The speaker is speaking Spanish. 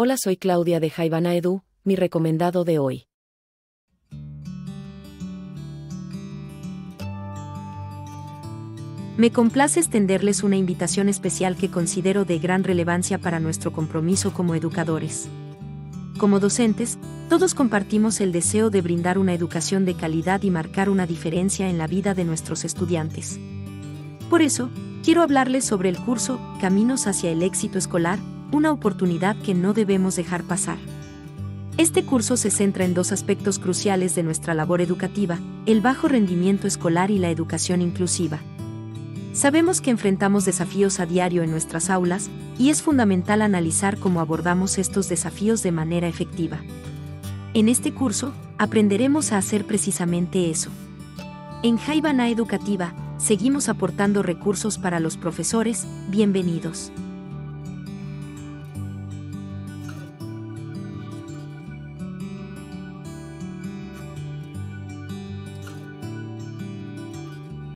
Hola, soy Claudia de Jaivana Edu, mi recomendado de hoy. Me complace extenderles una invitación especial que considero de gran relevancia para nuestro compromiso como educadores. Como docentes, todos compartimos el deseo de brindar una educación de calidad y marcar una diferencia en la vida de nuestros estudiantes. Por eso, quiero hablarles sobre el curso Caminos hacia el éxito escolar, una oportunidad que no debemos dejar pasar. Este curso se centra en dos aspectos cruciales de nuestra labor educativa, el bajo rendimiento escolar y la educación inclusiva. Sabemos que enfrentamos desafíos a diario en nuestras aulas, y es fundamental analizar cómo abordamos estos desafíos de manera efectiva. En este curso, aprenderemos a hacer precisamente eso. En Jaivana Educativa, seguimos aportando recursos para los profesores, bienvenidos.